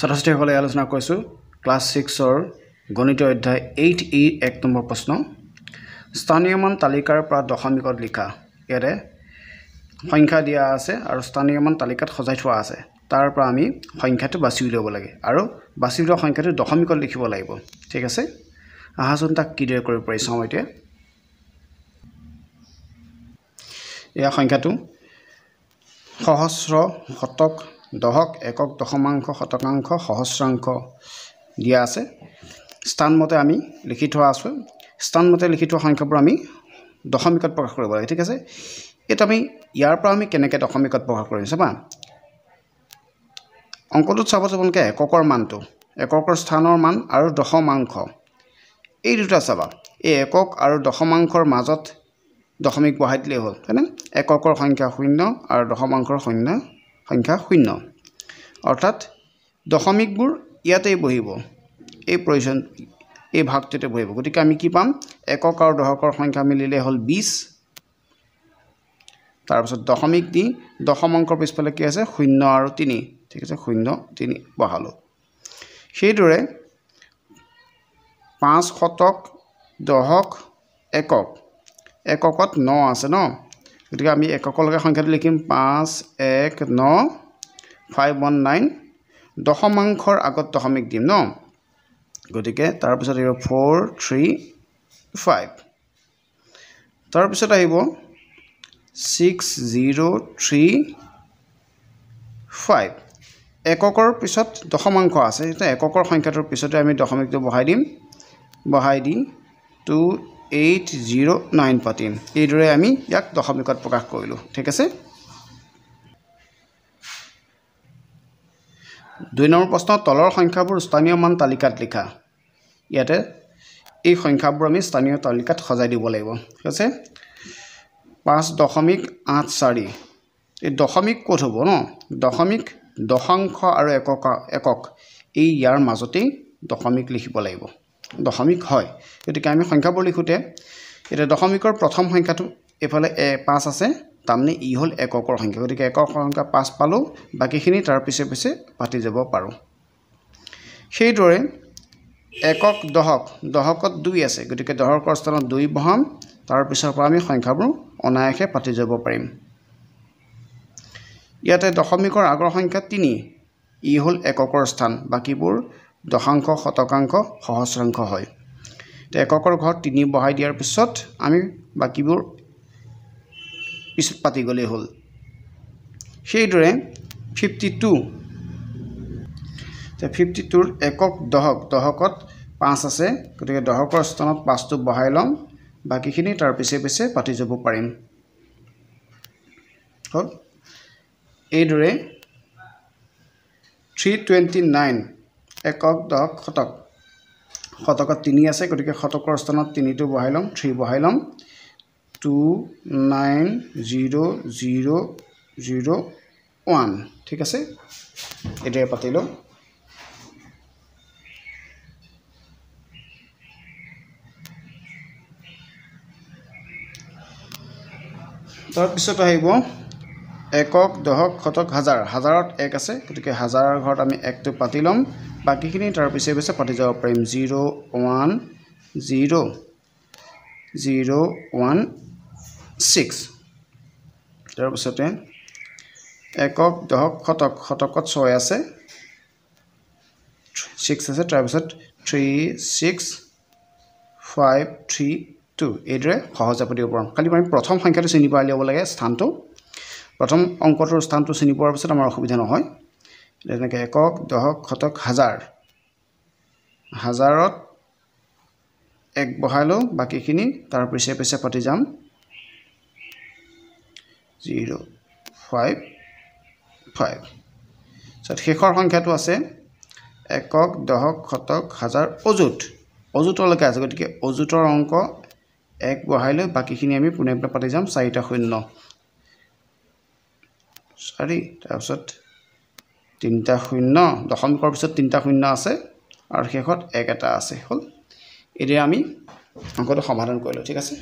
ছাত্ৰ ছাত্ৰীসকলে আলোচনা কৰিছোঁ। ক্লাছ ছিক্সৰ গণিত অধ্যায় এইট ই এক নম্বৰ প্ৰশ্ন। স্থানীয়মান তালিকাৰ পৰা দশমিকত লিখা। ইয়াতে সংখ্যা দিয়া আছে আৰু স্থানীয়মান তালিকাত সজাই থোৱা আছে। তাৰ পৰা আমি সংখ্যাটো বাছি উলিয়াব লাগে আৰু বাছি উলিওৱা সংখ্যাটো দশমিকত লিখিব লাগিব। ঠিক আছে? আহাচোন তাক কিদৰে কৰিব পাৰি চাওঁ এতিয়া। এয়া সংখ্যাটো সহস্ৰ শতক দশক একক দশমাংশ শতকাংশ সহস্ৰাংশ দিয়া আছে। স্থানমতে আমি লিখি থোৱা আছোঁ। স্থানমতে লিখি থোৱা সংখ্যাবোৰ আমি দশমিকত প্ৰকাশ কৰিব লাগে ঠিক আছে? এতিয়া আমি ইয়াৰ পৰা আমি কেনেকৈ দশমিকত প্ৰকাশ কৰিম চাবা? অংকটোত চাব তোমালোকে এককৰ মানটো এককৰ স্থানৰ মান আৰু দশমাংশ। এই দুটা চাবা এই একক আৰু দশমাংশৰ মাজত দশমিক বহাই দিলেই হ'ল হয়নে? এককৰ সংখ্যা শূন্য আৰু দশমাংশৰ শূন্য সংখ্যা শূন্য। অৰ্থাৎ দশমিকবোৰ ইয়াতেই বহিব। এই প্ৰয়োজন এই ভাগটোতে বহিব। গতিকে আমি কি পাম? একক আৰু দশকৰ সংখ্যা মিলিলে হ'ল বিছ তাৰপিছত দশমিক দি দশমাংকৰ পিছফালে কি আছে? শূন্য আৰু তিনি। ঠিক আছে শূন্য তিনি বহালোঁ। সেইদৰে পাঁচ শতক দশক একক। এককত ন আছে ন? গতিকে আমি এককলৈকে সংখ্যাটো লিখিম পাঁচ এক ন ফাইভ ওৱান নাইন দশমাংশৰ আগত দশমিক দিম ন? গতিকে তাৰপিছত আহিব ফ'ৰ থ্ৰী ফাইভ তাৰপিছত আহিব ছিক্স জিৰ' থ্ৰী ফাইভ এককৰ পিছত দশমাংশ আছে এককৰ সংখ্যাটোৰ পিছতে আমি দশমিকটো বহাই দিম। বহাই দি টু এইট জিৰ' নাইন পাতিম এইদৰে আমি ইয়াক দশমিকত প্ৰকাশ কৰিলোঁ ঠিক আছে? দুই নম্বৰ প্ৰশ্ন তলৰ সংখ্যাবোৰ স্থানীয় মান তালিকাত লিখা। ইয়াতে এই সংখ্যাবোৰ আমি স্থানীয় তালিকাত সজাই দিব লাগিব ঠিক আছে? পাঁচ দশমিক আঠ চাৰি। এই দশমিক ক'ত হ'ব ন? দশমিক দশাংশ আৰু একক একক। এই ইয়াৰ মাজতেই দশমিক লিখিব লাগিব। দশমিক হয়। গতিকে আমি সংখ্যাবোৰ লিখোঁতে এতিয়া দশমিকৰ প্ৰথম সংখ্যাটো এইফালে এ পাঁচ আছে তাৰমানে ই হ'ল এককৰ সংখ্যা। গতিকে একৰ সংখ্যা পাঁচ পালোঁ বাকীখিনি তাৰ পিছে পিছে পাতি যাব পাৰোঁ। সেইদৰে একক দশক দশকত দুই আছে। গতিকে দশকৰ স্থানত দুই বহাম তাৰপিছৰ পৰা আমি সংখ্যাবোৰ অনায়াসে পাতি যাব পাৰিম। ইয়াতে দশমিকৰ আগৰ সংখ্যা তিনি ই হ'ল এককৰ স্থান। বাকীবোৰ দশাংশ শতকাংশ সহস্ৰাংশ হয়। এতিয়া এককৰ ঘৰত তিনি বহাই দিয়াৰ পিছত আমি বাকীবোৰ পিছত পাতি গ'লেই হ'ল। সেইদৰে ফিফটি টু এতিয়া ফিফটি টুৰ একক দশক দশকত পাঁচ আছে গতিকে দশকৰ স্থানত পাঁচটো বহাই ল'ম বাকীখিনি তাৰ পিছে পিছে পাতি যাব পাৰিম। হ'ল। এইদৰে থ্ৰী টুৱেণ্টি নাইন একক দশক শতক। শতকত তিনি আছে গতিকে শতকৰ স্থানত তিনিটো বহাই ল'ম থ্ৰী বহাই ল'ম। Two nine zero' zero' zero' one. ঠিক আছে? এইদৰে পাতিলোঁ তাৰপিছত আহিব একক দশক শতক হাজাৰ। হাজাৰত এক আছে গতিকে হাজাৰৰ ঘৰত আমি একটো পাতি ল'ম। বাকীখিনি তাৰ পিছে পিছে পাতি যাব পাৰিম। Zero' one zero' zero' one six. তাৰপিছতে একক দশক শতক শতকত ছয় আছে। ছিক্স আছে তাৰপিছত three six five three two. এইদৰে সহজে পাতিব পাৰোঁ। খালি আমি প্ৰথম সংখ্যাটো চিনি পাই ল'ব লাগে স্থানটো। প্ৰথম অংকটোৰ স্থানটো চিনি পোৱাৰ পিছত আমাৰ অসুবিধা নহয়। তেনেকৈ একক দশক শতক হাজাৰ। হাজাৰত এক বহাই লওঁ বাকীখিনি তাৰ পিছে পিছে পাতি যাম। Zero' five five. তাৰপিছত শেষৰ সংখ্যাটো আছে। একক দশক শতক হাজাৰ অযুত। অযুতলৈকে আছে গতিকে অযুতৰ অংক এক বহাই লৈ বাকীখিনি আমি পোনে পোনে পাতি যাম চাৰিটা শূন্য। চাৰি তাৰপিছত তিনিটা শূন্য দশমিকৰ পিছত তিনিটা শূন্য আছে আৰু শেষত এক এটা আছে হ'ল। এতিয়া আমি অংকটো সমাধান কৰিলোঁ ঠিক আছে?